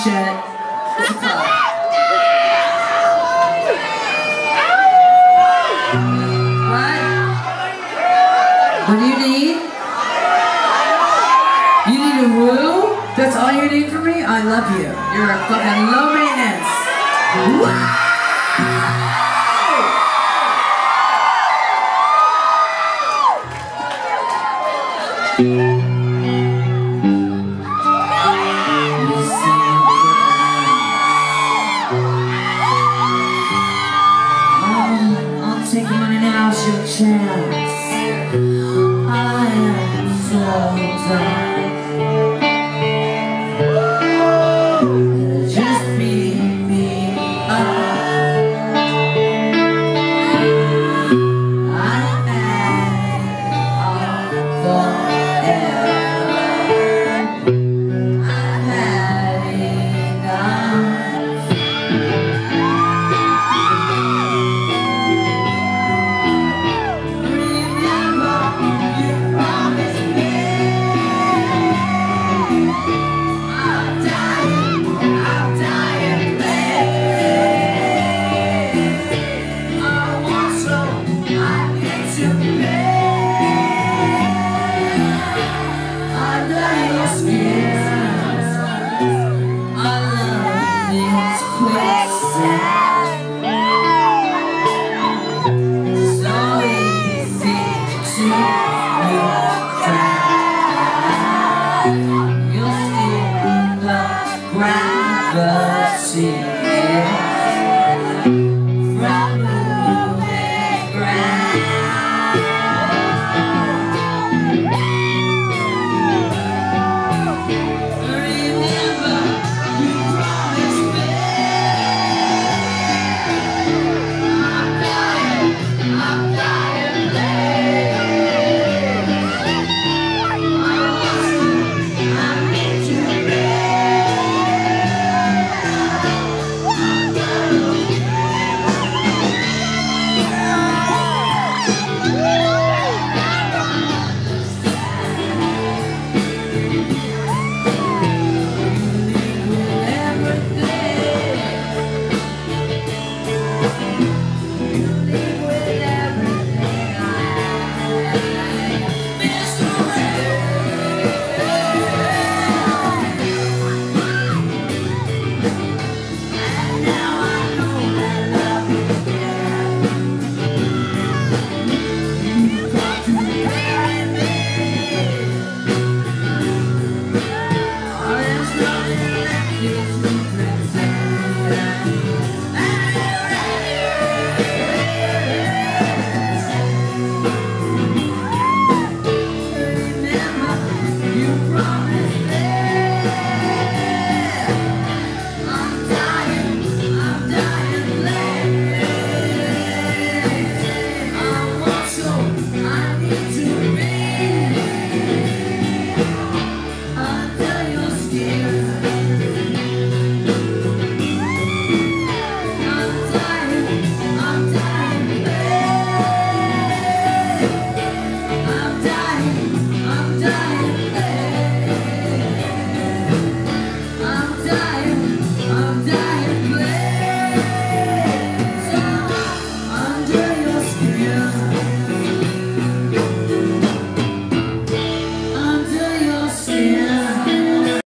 What? What do you need? You need a woo? That's all you need from me? I love you. You're a fucking low maintenance. Money gravity. From